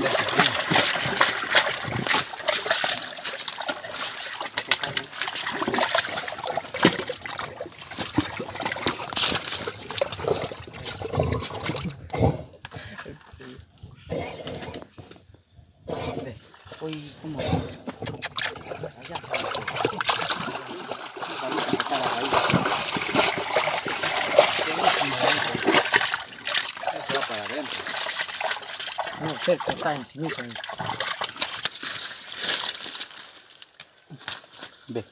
ねっ追い込む。Ну, теперь катаемся, нюхаем. Бег.